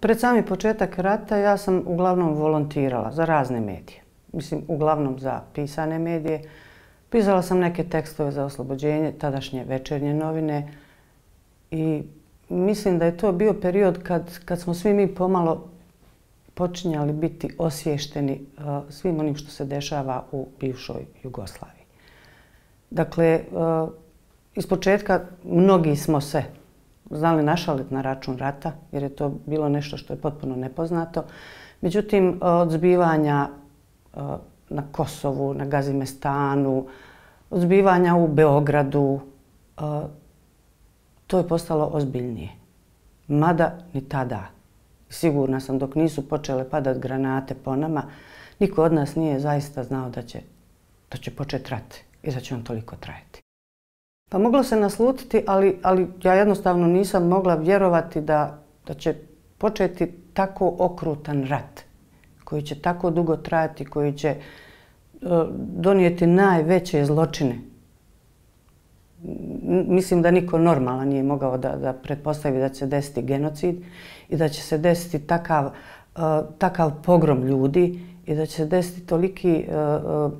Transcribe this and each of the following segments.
Pred sami početak rata ja sam uglavnom volontirala za razne medije. Mislim, uglavnom za pisane medije. Pisala sam neke tekstove za oslobođenje, tadašnje večernje novine i mislim da je to bio period kad, kad smo svi mi pomalo počinjali biti osvješteni uh, svim onim što se dešava u bivšoj Jugoslaviji. Dakle, uh, iz početka mnogi smo se znali našalit na račun rata, jer je to bilo nešto što je potpuno nepoznato. Međutim, od zbivanja e, na Kosovu, na Gazimestanu, od zbivanja u Beogradu, e, to je postalo ozbiljnije. Mada ni tada. Sigurna sam dok nisu počele padat granate po nama, niko od nas nije zaista znao da će, da će početi rat i da će on toliko trajati. Pa moglo se naslutiti, ali, ali ja jednostavno nisam mogla vjerovati da, da će početi tako okrutan rat koji će tako dugo trajati, koji će e, donijeti najveće zločine. Mislim da niko normalan nije mogao da, da pretpostavi da će se desiti genocid i da će se desiti takav, uh, takav pogrom ljudi i da će se desiti toliki uh,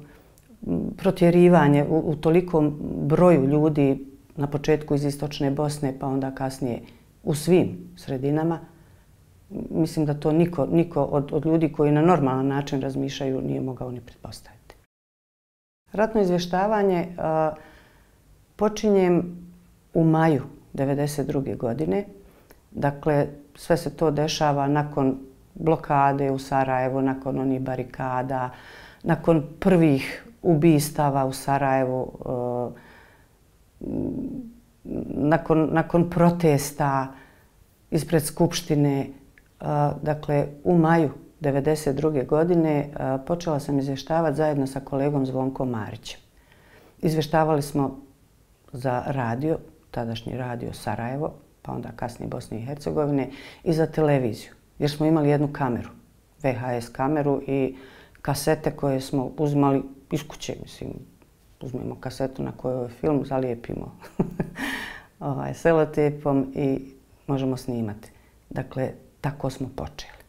protjerivanje u, u tolikom broju ljudi na početku iz Istočne Bosne pa onda kasnije u svim sredinama. Mislim da to niko, niko od, od ljudi koji na normalan način razmišljaju nije mogao ni pretpostaviti. Ratno izvještavanje a, počinjem u maju 1992. godine. Dakle, sve se to dešava nakon blokade u Sarajevu, nakon onih barikada, nakon prvih ubistava u Sarajevu, e, nakon, nakon protesta ispred Skupštine. E, dakle, u maju 1992. godine e, počela sam izvještavati zajedno sa kolegom Zvonkom Marićem. Izvještavali smo za radio, tadašnji radio Sarajevo, pa onda kasnije Bosne i Hercegovine, i za televiziju. Jer smo imali jednu kameru, VHS kameru i kasete koje smo uzmali iz kuće, mislim. Uzmemo kasetu na kojoj je film, zalijepimo ovaj, selotepom i možemo snimati. Dakle, tako smo počeli.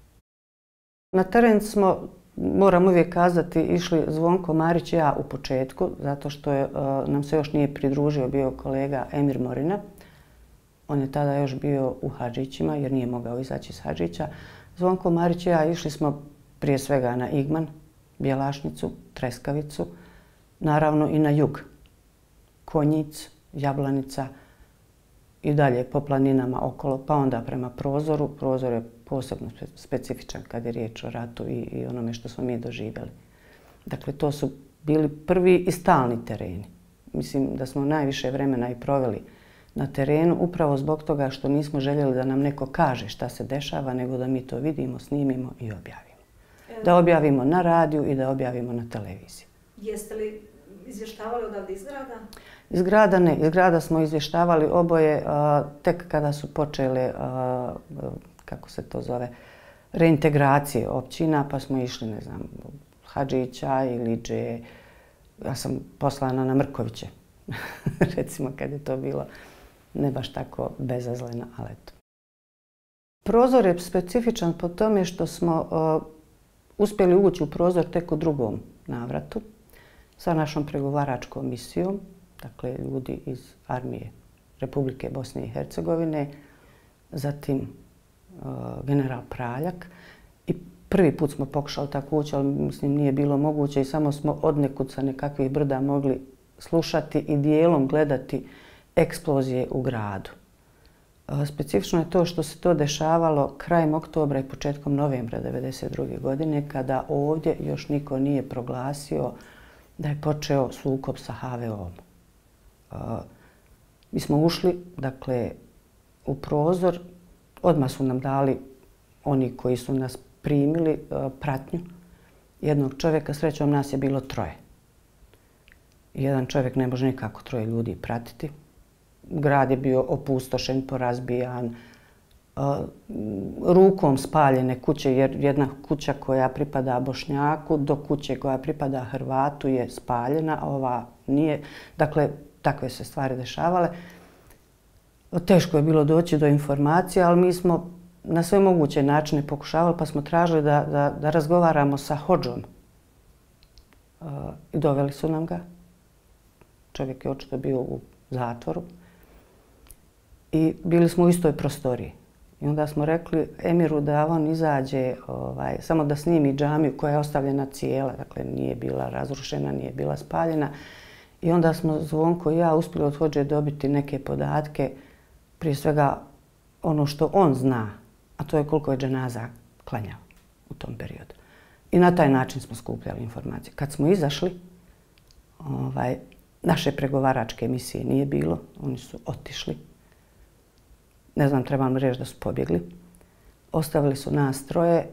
Na teren smo moram uvijek kazati, išli Zvonko Marić i ja u početku, zato što je, uh, nam se još nije pridružio bio kolega Emir Morina. On je tada još bio u Hadžićima, jer nije mogao izaći iz Hadžića. Zvonko Marić i ja išli smo prije svega na Igman, Bjelašnicu, Treskavicu, naravno i na jug. Konjic, Jablanica i dalje po planinama okolo, pa onda prema prozoru. Prozor je posebno specifičan kad je riječ o ratu i, i onome što smo mi doživjeli. Dakle, to su bili prvi i stalni tereni. Mislim da smo najviše vremena i proveli na terenu upravo zbog toga što nismo željeli da nam neko kaže šta se dešava, nego da mi to vidimo, snimimo i objavimo. Da objavimo na radiju i da objavimo na televiziji. Jeste li izvještavali odavde iz grada? Iz grada ne. Iz grada smo izvještavali oboje a, tek kada su počele a, kako se to zove, reintegracije općina, pa smo išli, ne znam, Hadžića ili Dže. Ja sam poslana na Mrkoviće, recimo kad je to bilo ne baš tako bezazleno, ali eto. Prozor je specifičan po tome što smo uspjeli ući u prozor tek u drugom navratu sa našom pregovaračkom misijom, dakle ljudi iz armije Republike Bosne i Hercegovine, zatim e, general Praljak. I prvi put smo pokušali tako ući, ali mislim nije bilo moguće i samo smo od nekud sa nekakvih brda mogli slušati i dijelom gledati eksplozije u gradu. Specifično je to što se to dešavalo krajem oktobra i početkom novembra 1992. godine, kada ovdje još niko nije proglasio da je počeo sukob sa HVO-om. Mi smo ušli, dakle, u prozor Odmah su nam dali oni koji su nas primili e, pratnju jednog čovjeka. Srećom nas je bilo troje. Jedan čovjek ne može nikako troje ljudi pratiti. Grad je bio opustošen, porazbijan, e, rukom spaljene kuće, jer jedna kuća koja pripada Bošnjaku do kuće koja pripada Hrvatu je spaljena, a ova nije. Dakle, takve se stvari dešavale. Teško je bilo doći do informacija, ali mi smo na sve moguće načine pokušavali, pa smo tražili da, da, da razgovaramo sa hođom. E, I doveli su nam ga. Čovjek je očito bio u zatvoru. I bili smo u istoj prostoriji. I onda smo rekli Emiru da on izađe, ovaj, samo da snimi džamiju koja je ostavljena cijela, dakle nije bila razrušena, nije bila spaljena. I onda smo Zvonko i ja uspjeli od hođe dobiti neke podatke, prije svega ono što on zna, a to je koliko je dženaza klanjao u tom periodu. I na taj način smo skupljali informacije. Kad smo izašli, ovaj, naše pregovaračke emisije nije bilo, oni su otišli ne znam, trebam reći da su pobjegli. Ostavili su nas troje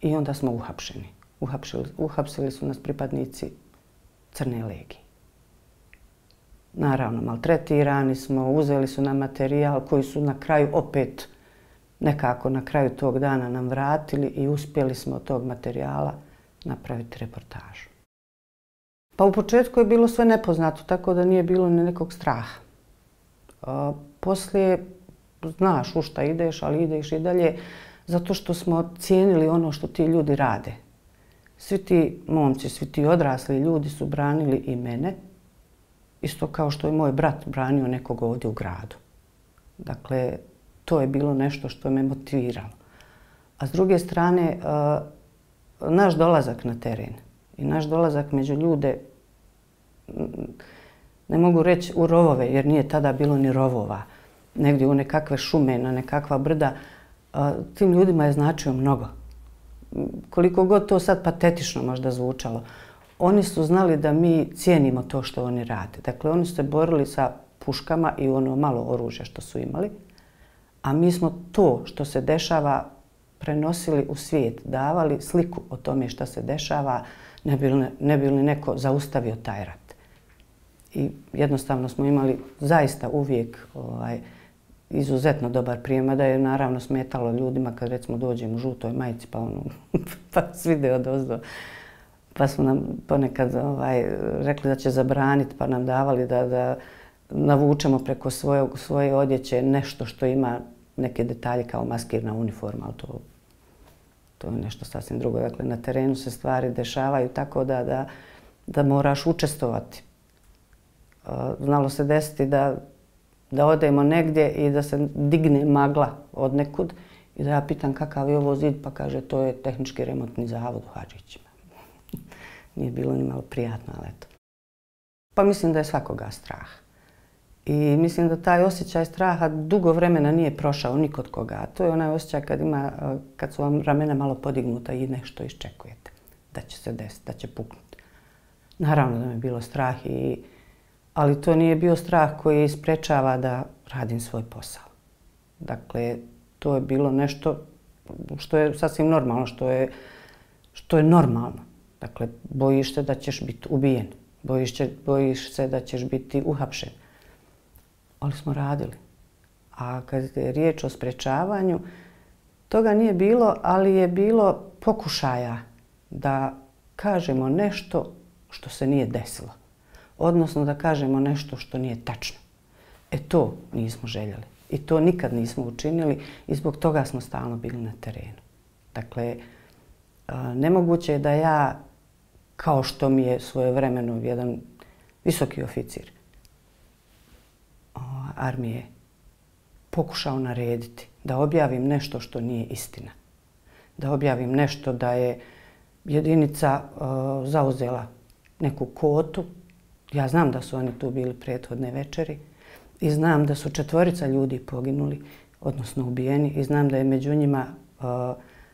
i onda smo uhapšeni. Uhapšili, uhapsili su nas pripadnici Crne legije. Naravno, maltretirani smo, uzeli su nam materijal koji su na kraju opet nekako na kraju tog dana nam vratili i uspjeli smo od tog materijala napraviti reportažu. Pa u početku je bilo sve nepoznato, tako da nije bilo ni nekog straha poslije znaš u šta ideš, ali ideš i dalje zato što smo cijenili ono što ti ljudi rade. Svi ti momci, svi ti odrasli ljudi su branili i mene, isto kao što je moj brat branio nekog ovdje u gradu. Dakle, to je bilo nešto što me motiviralo. A s druge strane, naš dolazak na teren i naš dolazak među ljude, ne mogu reći u rovove, jer nije tada bilo ni rovova, negdje u nekakve šume, na nekakva brda, tim ljudima je značio mnogo. Koliko god to sad patetično možda zvučalo, oni su znali da mi cijenimo to što oni rade. Dakle, oni su se borili sa puškama i ono malo oružja što su imali, a mi smo to što se dešava prenosili u svijet, davali sliku o tome što se dešava, ne bi li, ne bi li neko zaustavio taj rat. I jednostavno smo imali zaista uvijek ovaj, izuzetno dobar prijem, da je naravno smetalo ljudima kad recimo dođem u žutoj majici pa ono, pa svide od ozdo. Pa su nam ponekad ovaj, rekli da će zabraniti pa nam davali da, da navučemo preko svoje, svoje odjeće nešto što ima neke detalje kao maskirna uniforma, ali to, to je nešto sasvim drugo. Dakle, na terenu se stvari dešavaju tako da, da, da moraš učestovati. Znalo se desiti da da odemo negdje i da se digne magla od nekud i da ja pitan kakav je ovo zid, pa kaže to je tehnički remontni zavod u Hadžićima. Nije bilo ni malo prijatno, ali eto. Pa mislim da je svakoga strah. I mislim da taj osjećaj straha dugo vremena nije prošao nikod koga. To je onaj osjećaj kad, ima, kad su vam ramena malo podignuta i nešto iščekujete. Da će se desiti, da će puknuti. Naravno da mi je bilo strah i ali to nije bio strah koji isprečava da radim svoj posao. Dakle, to je bilo nešto što je sasvim normalno, što je, što je normalno. Dakle, bojiš se da ćeš biti ubijen, bojiš, će, bojiš se da ćeš biti uhapšen. Ali smo radili. A kad je riječ o sprečavanju, toga nije bilo, ali je bilo pokušaja da kažemo nešto što se nije desilo odnosno da kažemo nešto što nije tačno. E to nismo željeli i to nikad nismo učinili i zbog toga smo stalno bili na terenu. Dakle, e, nemoguće je da ja, kao što mi je svoje vremeno jedan visoki oficir armije, pokušao narediti da objavim nešto što nije istina. Da objavim nešto da je jedinica zauzela neku kotu Ja znam da su oni tu bili prethodne večeri i znam da su četvorica ljudi poginuli, odnosno ubijeni i znam da je među njima uh,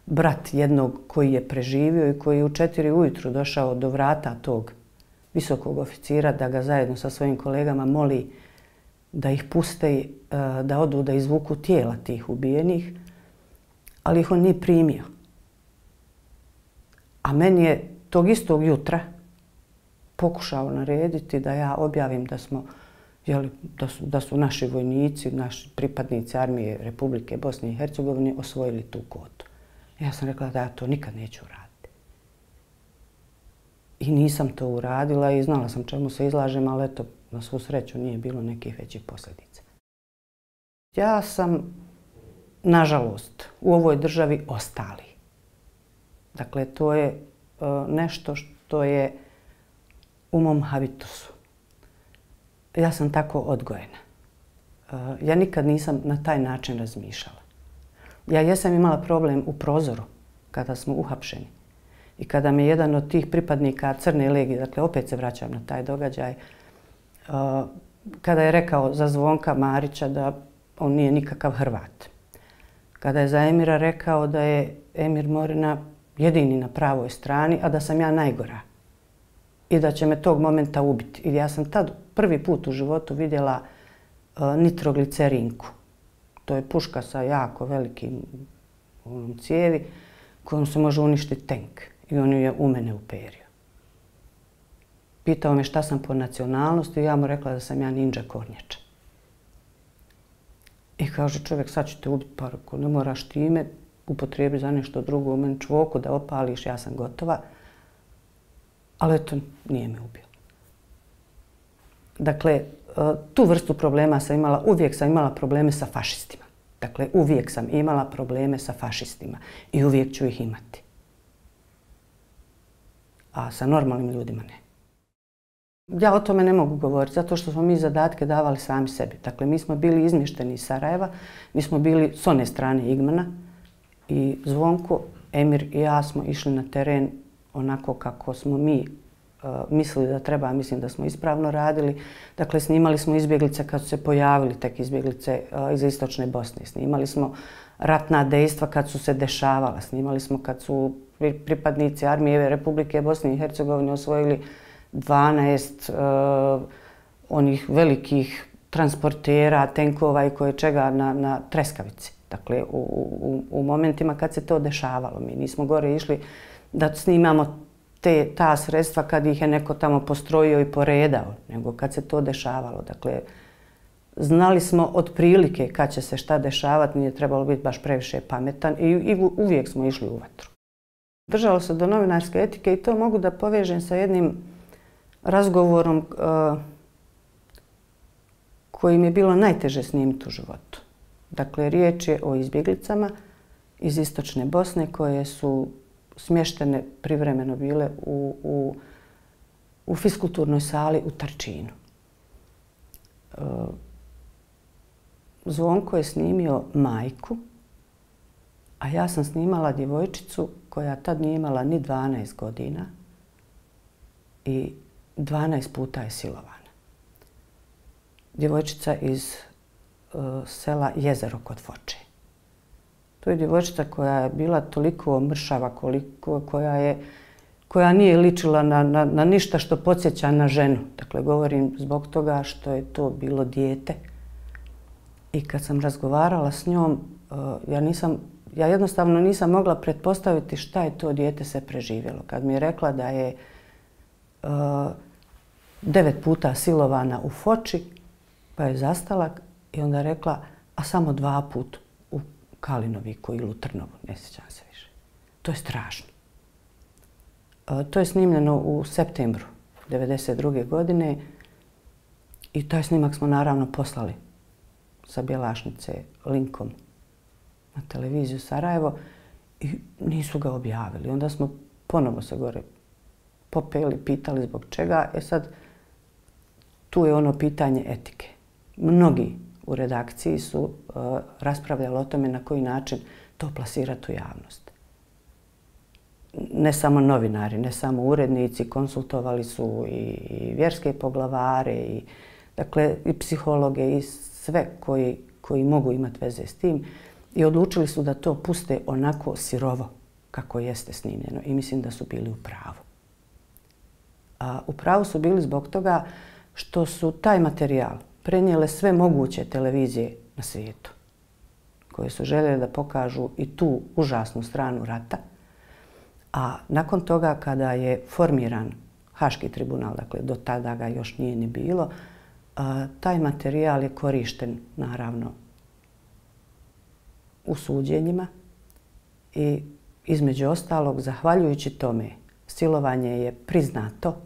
brat jednog koji je preživio i koji je u četiri ujutru došao do vrata tog visokog oficira da ga zajedno sa svojim kolegama moli da ih puste, uh, da odu da izvuku tijela tih ubijenih, ali ih on nije primio. A meni je tog istog jutra, pokušao narediti da ja objavim da smo jeli, da, su, da su naši vojnici, naši pripadnici armije Republike Bosne i Hercegovine osvojili tu kotu. Ja sam rekla da ja to nikad neću uraditi. I nisam to uradila i znala sam čemu se izlažem, ali eto, na svu sreću nije bilo nekih većih posljedica. Ja sam nažalost, u ovoj državi ostali. Dakle, to je uh, nešto što je u mom habitusu. Ja sam tako odgojena. Eh, ja nikad nisam na taj način razmišljala. Ja jesam imala problem u prozoru kada smo uhapšeni. I kada mi jedan od tih pripadnika Crne legije, dakle opet se vraćam na taj događaj, eh, kada je rekao za Zvonka Marića da on nije nikakav Hrvat. Kada je za Emira rekao da je Emir Morina jedini na pravoj strani, a da sam ja najgora. I da će me tog momenta ubiti. I ja sam tad prvi put u životu vidjela e, nitroglicerinku. To je puška sa jako velikim onom cijevi kojom se može uništiti tank. I on ju je u mene uperio. Pitao me šta sam po nacionalnosti i ja mu rekla da sam ja ninja kornjača. I kaže čovjek, sad ću te ubiti, pa ne moraš time upotrebi za nešto drugo, u meni čvoku da opališ, ja sam gotova. Ali eto, nije me ubio. Dakle, e, tu vrstu problema sam imala, uvijek sam imala probleme sa fašistima. Dakle, uvijek sam imala probleme sa fašistima i uvijek ću ih imati. A sa normalnim ljudima ne. Ja o tome ne mogu govoriti, zato što smo mi zadatke davali sami sebi. Dakle, mi smo bili izmješteni iz Sarajeva, mi smo bili s one strane Igmana i Zvonko, Emir i ja smo išli na teren onako kako smo mi uh, mislili da treba, mislim da smo ispravno radili. Dakle, snimali smo izbjeglice kad su se pojavili tek izbjeglice uh, iz Istočne Bosne. Snimali smo ratna dejstva kad su se dešavala. Snimali smo kad su pripadnici armije Republike Bosne i Hercegovine osvojili 12 uh, e, onih velikih transportera, tenkova i koje čega na, na treskavici. Dakle, u, u, u momentima kad se to dešavalo, mi nismo gore išli da snimamo te, ta sredstva kad ih je neko tamo postrojio i poredao, nego kad se to dešavalo. Dakle, znali smo otprilike kad će se šta dešavati, nije trebalo biti baš previše pametan i, i uvijek smo išli u vatru. Držalo se do novinarske etike i to mogu da povežem sa jednim razgovorom uh, koji mi je bilo najteže snimiti u životu. Dakle, riječ je o izbjeglicama iz Istočne Bosne koje su smještene privremeno bile u, u, u fiskulturnoj sali u Tarčinu. Uh, Zvonko je snimio majku, a ja sam snimala djevojčicu koja tad nije imala ni 12 godina i 12 puta je silovana. Djevojčica iz uh, sela Jezero kod Foče. To je djevojčica koja je bila toliko mršava, koliko, koja, je, koja nije ličila na, na, na ništa što podsjeća na ženu. Dakle, govorim zbog toga što je to bilo dijete. I kad sam razgovarala s njom, eh, ja, nisam, ja jednostavno nisam mogla pretpostaviti šta je to dijete se preživjelo. Kad mi je rekla da je uh, devet puta silovana u Foči, pa je zastala i onda rekla, a samo dva puta. Kalinoviku ili u Trnovu, ne sjećam se više. To je strašno. E, to je snimljeno u septembru 1992. godine i taj snimak smo naravno poslali sa Bjelašnice linkom na televiziju Sarajevo i nisu ga objavili. Onda smo ponovo se gore popeli, pitali zbog čega. E sad, tu je ono pitanje etike. Mnogi u redakciji su e, uh, raspravljali o tome na koji način to plasirati u javnost. Ne samo novinari, ne samo urednici, konsultovali su i, i vjerske poglavare, i, dakle, i psihologe, i sve koji, koji mogu imati veze s tim. I odlučili su da to puste onako sirovo kako jeste snimljeno. I mislim da su bili u pravu. A, u pravu su bili zbog toga što su taj materijal prenijele sve moguće televizije na svijetu koje su željele da pokažu i tu užasnu stranu rata. A nakon toga kada je formiran Haški tribunal, dakle do tada ga još nije ni bilo, taj materijal je korišten naravno u suđenjima i između ostalog, zahvaljujući tome, silovanje je priznato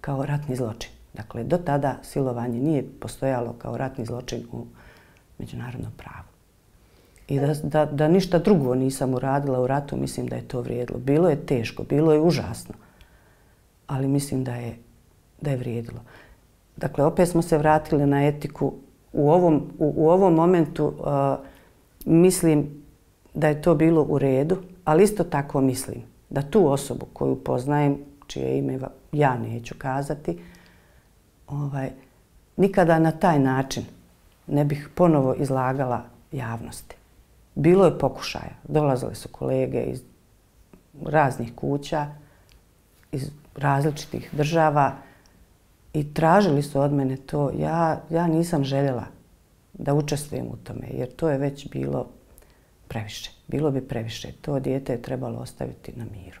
kao ratni zločin. Dakle, do tada silovanje nije postojalo kao ratni zločin u međunarodnom pravu. I da, da, da ništa drugo nisam uradila u ratu, mislim da je to vrijedilo. Bilo je teško, bilo je užasno, ali mislim da je, da je vrijedilo. Dakle, opet smo se vratili na etiku. U ovom, u, u ovom momentu uh, mislim da je to bilo u redu, ali isto tako mislim da tu osobu koju poznajem, čije ime ja neću kazati, ovaj, nikada na taj način ne bih ponovo izlagala javnosti. Bilo je pokušaja. Dolazile su kolege iz raznih kuća, iz različitih država i tražili su od mene to. Ja, ja nisam željela da učestvujem u tome, jer to je već bilo previše. Bilo bi previše. To dijete je trebalo ostaviti na miru.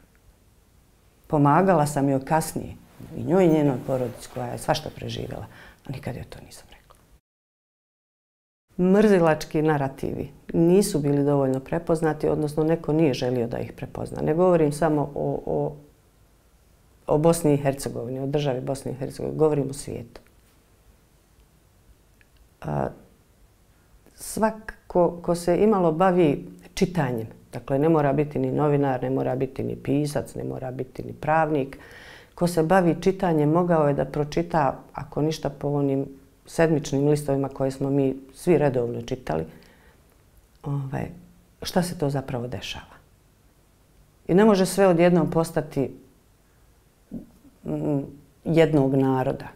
Pomagala sam joj kasnije, i njoj i njenoj porodici koja je svašta preživjela, a nikad joj to nisam rekla. Mrzilački narativi nisu bili dovoljno prepoznati, odnosno neko nije želio da ih prepozna. Ne govorim samo o, o, o Bosni i Hercegovini, o državi Bosni i Hercegovini, govorim o svijetu. A, svak ko, ko se imalo bavi čitanjem, dakle ne mora biti ni novinar, ne mora biti ni pisac, ne mora biti ni pravnik, ko se bavi čitanjem mogao je da pročita, ako ništa po onim sedmičnim listovima koje smo mi svi redovno čitali, ovaj, šta se to zapravo dešava. I ne može sve odjednom postati mm, jednog naroda.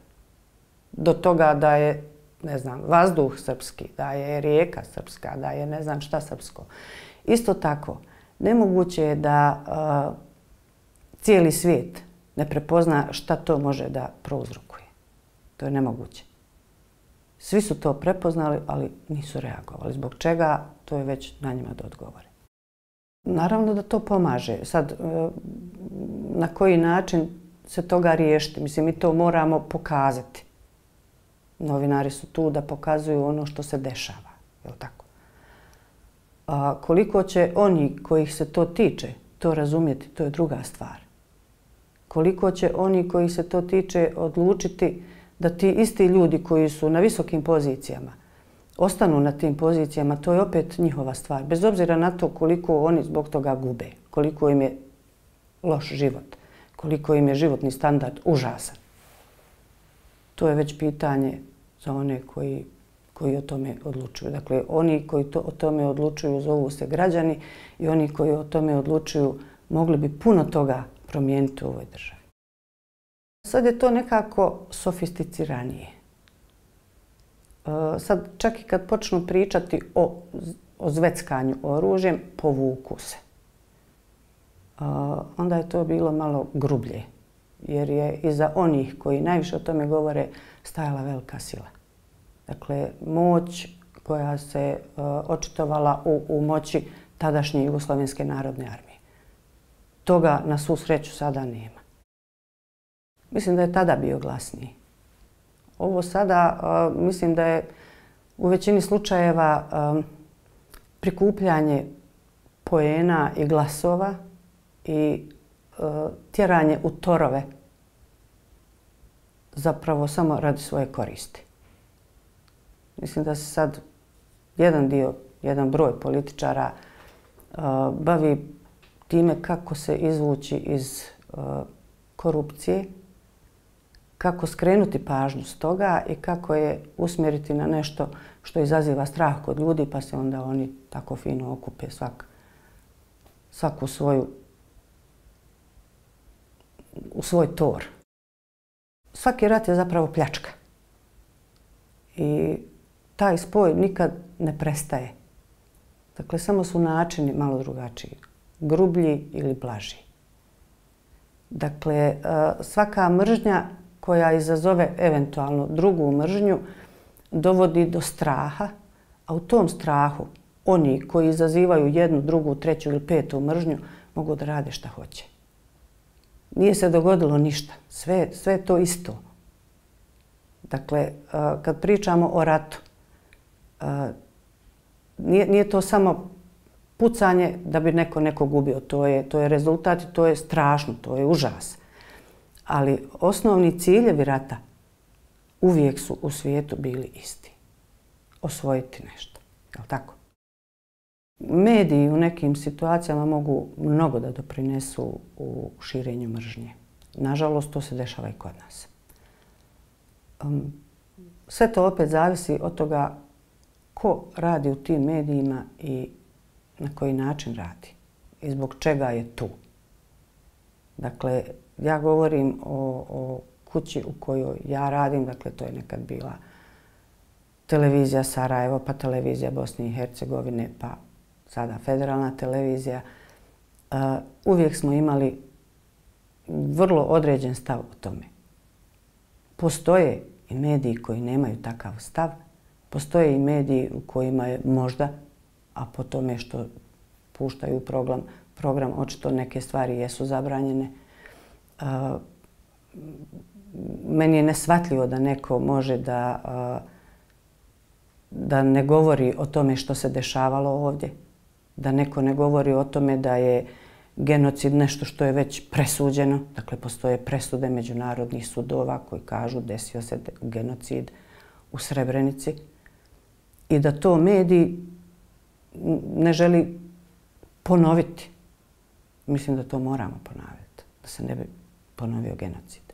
Do toga da je, ne znam, vazduh srpski, da je rijeka srpska, da je ne znam šta srpsko. Isto tako, nemoguće je da uh, cijeli svijet ne prepozna šta to može da prouzrokuje. To je nemoguće. Svi su to prepoznali, ali nisu reagovali. Zbog čega, to je već na njima da odgovore. Naravno da to pomaže. Sad, e, na koji način se toga riješiti? Mislim, mi to moramo pokazati. Novinari su tu da pokazuju ono što se dešava. Je li tako? A koliko će oni kojih se to tiče to razumjeti, to je druga stvar koliko će oni koji se to tiče odlučiti da ti isti ljudi koji su na visokim pozicijama ostanu na tim pozicijama, to je opet njihova stvar. Bez obzira na to koliko oni zbog toga gube, koliko im je loš život, koliko im je životni standard užasan. To je već pitanje za one koji, koji o tome odlučuju. Dakle, oni koji to, o tome odlučuju zovu se građani i oni koji o tome odlučuju mogli bi puno toga promijeniti u ovoj državi. Sad je to nekako sofisticiranije. E, sad čak i kad počnu pričati o, o zveckanju oružjem, povuku se. E, onda je to bilo malo grublje, jer je iza onih koji najviše o tome govore stajala velika sila. Dakle, moć koja se e, očitovala u, u moći tadašnje Jugoslovenske narodne armije toga na svu sreću sada nema. Mislim da je tada bio glasniji. Ovo sada mislim da je u većini slučajeva prikupljanje poena i glasova i tjeranje u torove zapravo samo radi svoje koristi. Mislim da se sad jedan dio, jedan broj političara bavi time kako se izvući iz uh, korupcije, kako skrenuti pažnju s toga i kako je usmjeriti na nešto što izaziva strah kod ljudi, pa se onda oni tako fino okupe svak, svaku svoju u svoj tor. Svaki rat je zapravo pljačka. I taj spoj nikad ne prestaje. Dakle, samo su načini malo drugačiji grublji ili blaži. Dakle, e, svaka mržnja koja izazove eventualno drugu mržnju dovodi do straha, a u tom strahu oni koji izazivaju jednu, drugu, treću ili petu mržnju mogu da rade šta hoće. Nije se dogodilo ništa. Sve, sve to isto. Dakle, e, kad pričamo o ratu, e, nije, nije to samo pucanje da bi neko nekog ubio. To je, to je rezultat i to je strašno, to je užas. Ali osnovni ciljevi rata uvijek su u svijetu bili isti. Osvojiti nešto. Je tako? Mediji u nekim situacijama mogu mnogo da doprinesu u širenju mržnje. Nažalost, to se dešava i kod nas. Um, sve to opet zavisi od toga ko radi u tim medijima i na koji način radi i zbog čega je tu. Dakle, ja govorim o, o kući u kojoj ja radim, dakle to je nekad bila televizija Sarajevo, pa televizija Bosne i Hercegovine, pa sada federalna televizija. Uh, uvijek smo imali vrlo određen stav o tome. Postoje i mediji koji nemaju takav stav, postoje i mediji u kojima je možda, a po tome što puštaju program, program očito neke stvari jesu zabranjene. A, meni je nesvatljivo da neko može da, a, da ne govori o tome što se dešavalo ovdje. Da neko ne govori o tome da je genocid nešto što je već presuđeno. Dakle, postoje presude međunarodnih sudova koji kažu desio se genocid u Srebrenici. I da to mediji ne želi ponoviti. Mislim da to moramo ponaviti, da se ne bi ponovio genocid.